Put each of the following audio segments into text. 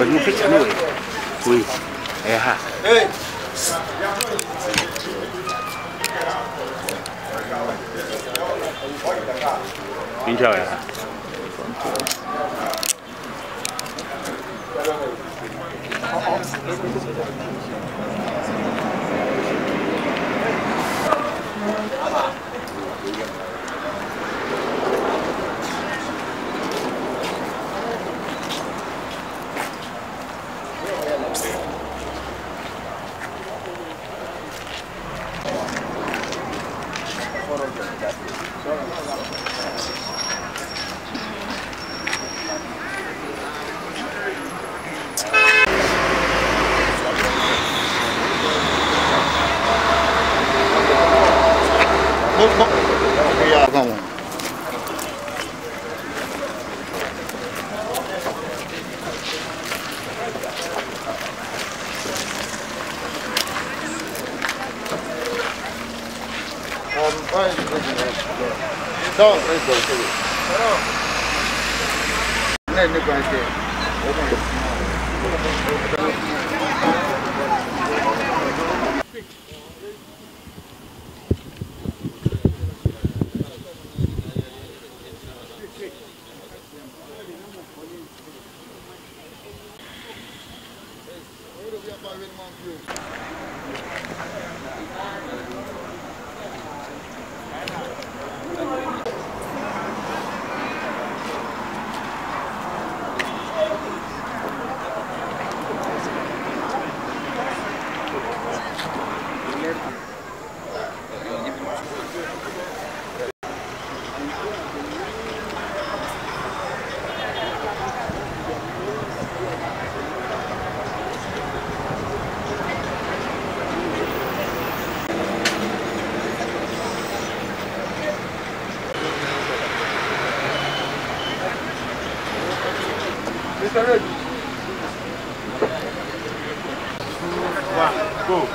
我用黑钱喂，喂，哎哈。哎。你跳呀？好好。もも。Ormai si vede nessuno. No, questo né, conhece. Go.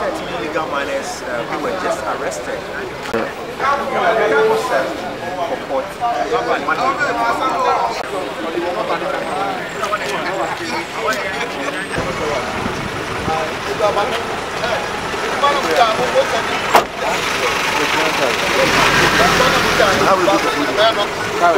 So this 13 illegal miners uh, who were just arrested for court How